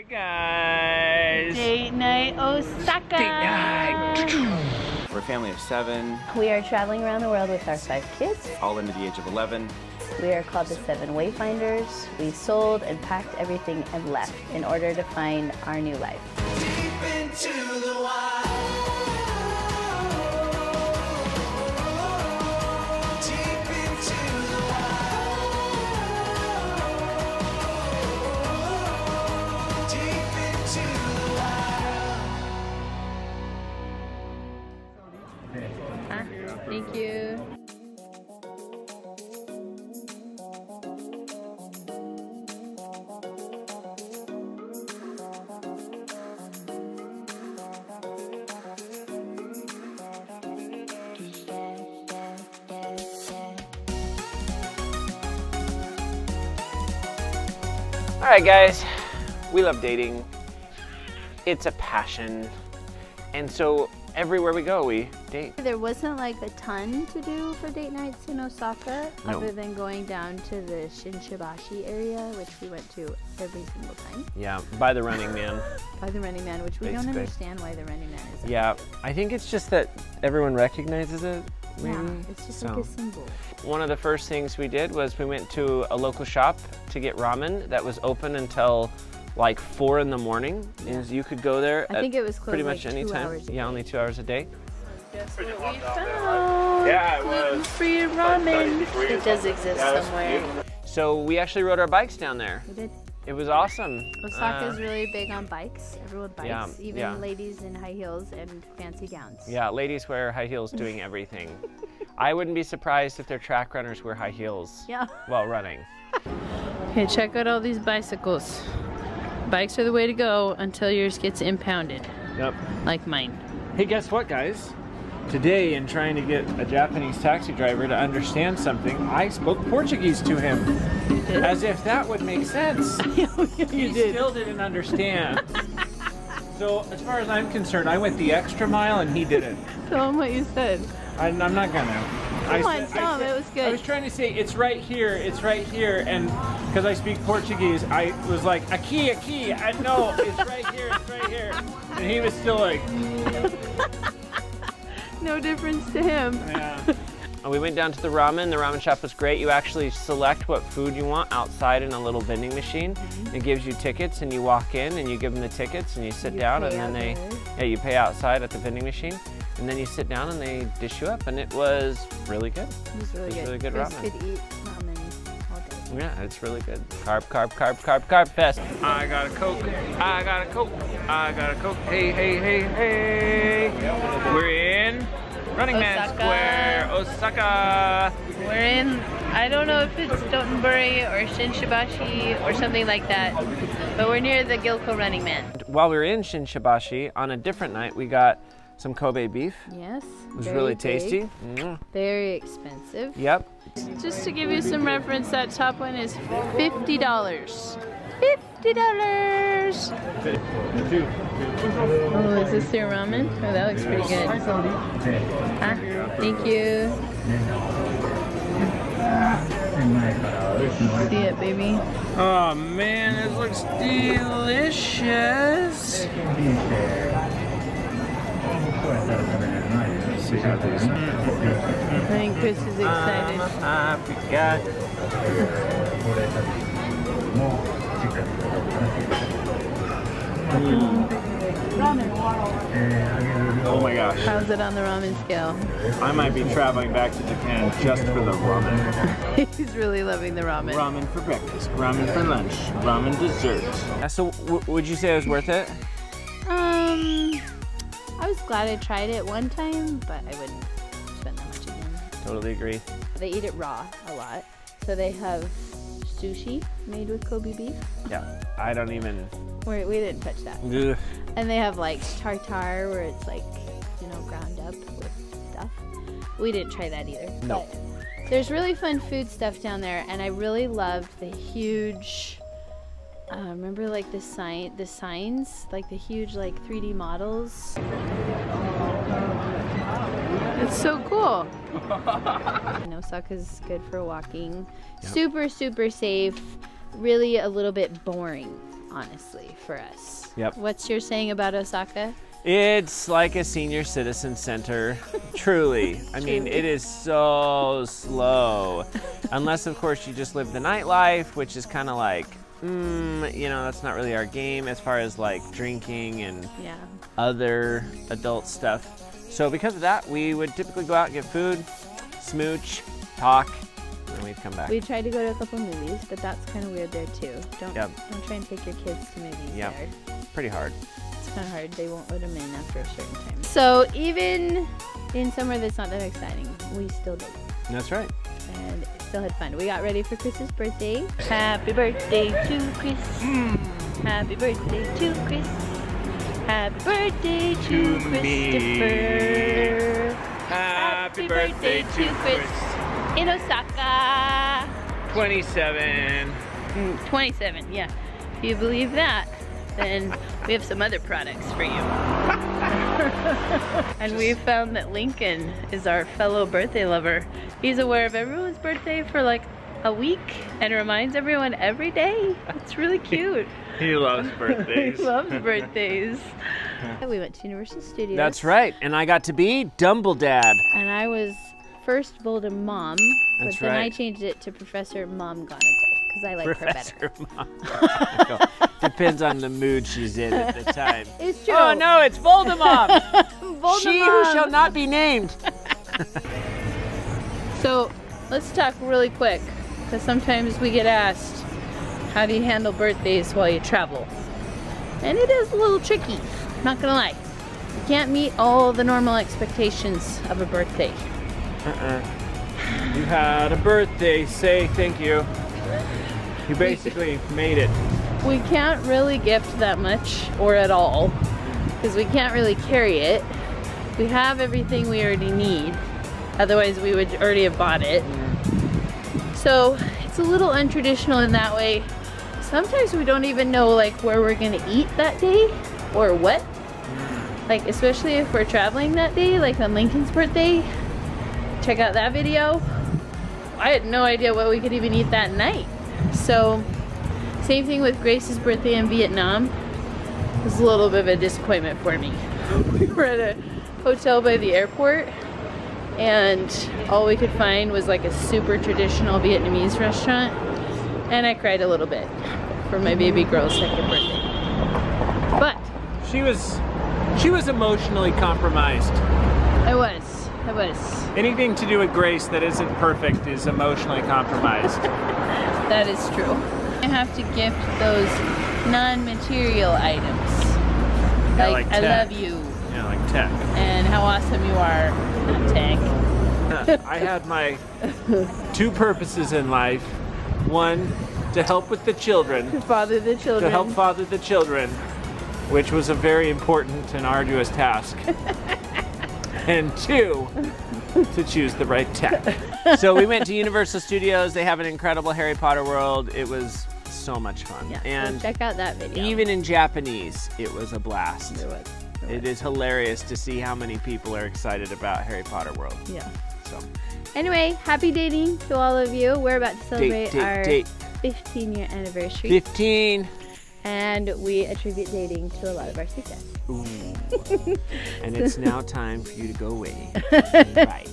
Hey guys. Date night Osaka. Date night. We're a family of seven, We are traveling around the world with our five kids. all under the age of 11. We are called the Seven Wayfinders. We sold and packed everything and left in order to find our new life. Thank you. All right, guys. We love dating. It's a passion. And so everywhere we go, we date. There wasn't like a ton to do for date nights in Osaka No. other than going down to the Shinsaibashi area, which we went to every single time, Yeah, by the Running Man. by the Running Man, which we don't understand why the Running Man is. Yeah, I think it's just that everyone recognizes it. Maybe. Yeah, it's just like a symbol. One of the first things we did was we went to a local shop to get ramen that was open until like four in the morning. And you could go there I think it was closed pretty like much any time. Yeah, only two hours a day. Yeah, it was. Free ramen. It does exist somewhere. So we actually rode our bikes down there. We did. It was awesome. Osaka's Uh, really big on bikes. Everyone bikes, Yeah, even yeah. ladies in high heels and fancy gowns. yeah, ladies wear high heels doing everything. I wouldn't be surprised if their track runners wear high heels Yeah. while running. Okay, check out all these bicycles. Bikes are the way to go until yours gets impounded, Yep. like mine. Hey, guess what, guys? Today, in trying to get a Japanese taxi driver to understand something, I spoke Portuguese to him. As if that would make sense. he still didn't understand. so, as far as I'm concerned, I went the extra mile and he didn't. Tell him what you said. I, I'm not gonna. Come on, tell him it was good. I was trying to say it's right here, it's right here, and because I speak Portuguese, I was like aqui, aqui. I know it's right here, it's right here, and he was still like. No difference to him. Yeah. we went down to the ramen. The ramen shop was great. You actually select what food you want outside in a little vending machine. Mm-hmm. It gives you tickets, and you walk in and you give them the tickets, and you sit You down, and then they, there. yeah, you pay outside at the vending machine, and then you sit down and they dish you up, and it was really good. It was really It's good. really good Chris ramen. Yeah, it's really good. Carb, carb, carb, carb, carb fest. I got a Coke. I got a Coke. I got a Coke. Hey, hey, hey, hey. We're in Running Man Osaka. Square, Osaka. We're in, I don't know if it's Dotonbori or Shinsaibashi or something like that, but we're near the Glico Running Man. While we were in Shinsaibashi, on a different night, we got some Kobe beef. Yes. It was really tasty. Mm. Very expensive. Yep. Just to give you some reference, that top one is $50. $50! Oh, is this your ramen? Oh, that looks pretty good. Ah, thank you. See it, baby. Oh man, this looks delicious. I think Chris is excited. I forgot. Oh my gosh. How's it on the ramen scale? I might be traveling back to Japan just for the ramen. He's really loving the ramen. Ramen for breakfast, ramen for lunch, ramen dessert. so, w- would you say it was worth it? Um, I was glad I tried it one time, but I wouldn't spend that much again. Totally agree. They eat it raw a lot. So they have sushi made with Kobe beef. Yeah, I don't even. Where we didn't touch that. Ugh. And they have like tartar where it's like, you know, ground up with stuff. We didn't try that either. No. But there's really fun food stuff down there, and I really loved the huge. Uh, remember like the sign, the signs, like the huge like 3D models. It's so cool. Know, Osaka's good for walking. Super, super safe. Really a little bit boring. honestly, for us. Yep. What's your saying about Osaka? It's like a senior citizen center, truly. I mean, it is so slow. Unless, of course, you just live the nightlife, which is kind of like, mm, you know, that's not really our game as far as like drinking and Yeah. other adult stuff. So, because of that, we would typically go out and get food, smooch, talk, and then we'd come back. We tried to go to a couple movies, but that's kind of weird there too. Don't Yep. don't try and take your kids to movies Yep. there. Pretty hard. It's kind of hard. They won't let them in after a certain time. So even in summer that's not that exciting, we still did. That's right. And still had fun. We got ready for Chris's birthday. Happy birthday to Chris. Happy birthday to Chris. Happy birthday to, To me. Christopher. Happy birthday to Chris. In Osaka. 27. Mm, 27, yeah. If you believe that, then we have some other products for you. and we found that Lincoln is our fellow birthday lover. He's aware of everyone's birthday for like a week and reminds everyone every day. It's really cute. He loves birthdays. he loves birthdays. we went to Universal Studios. That's right. And I got to be Dumbledad. And I was first billed a mom, That's but then I changed it to Professor Mom Gonagle because I like her better. Professor Mom. Depends on the mood she's in at the time. It's oh, true. Oh no, it's Voldemort! Voldemort. She who shall not be named. So let's talk really quick because sometimes we get asked, how do you handle birthdays while you travel? And it is a little tricky, not gonna lie. You can't meet all the normal expectations of a birthday. Uh-uh. You had a birthday, say thank you. You basically made it. We can't really gift that much or at all because we can't really carry it. We have everything we already need, otherwise, we would already have bought it. So it's a little untraditional in that way. Sometimes we don't even know like where we're gonna eat that day or what. Like especially if we're traveling that day, like on Lincoln's birthday. Check out that video. I had no idea what we could even eat that night. So same thing with Grace's birthday in Vietnam. It was a little bit of a disappointment for me. we were at a hotel by the airport and all we could find was like a super traditional Vietnamese restaurant and I cried a little bit for my baby girl's second birthday. But She was she was emotionally compromised. I was, I was. Anything to do with Grace that isn't perfect is emotionally compromised. That is true. I have to gift those non-material items. Yeah, Like, like I love you Yeah, like tech. and how awesome you are, not tank. I had my two purposes in life. One, to help with the children, Father the children. to help father the children, which was a very important and arduous task. and two, to choose the right tech. so we went to Universal Studios. They have an incredible Harry Potter world. It was so much fun. Yeah, and check out that video. even in Japanese, it was a blast. There was. It is hilarious to see how many people are excited about Harry Potter World. Yeah. So Anyway, happy dating to all of you. We're about to celebrate date, date, our date. 15 year anniversary. 15. and we attribute dating to a lot of our success. Ooh. and it's now time for you to go away. Bye.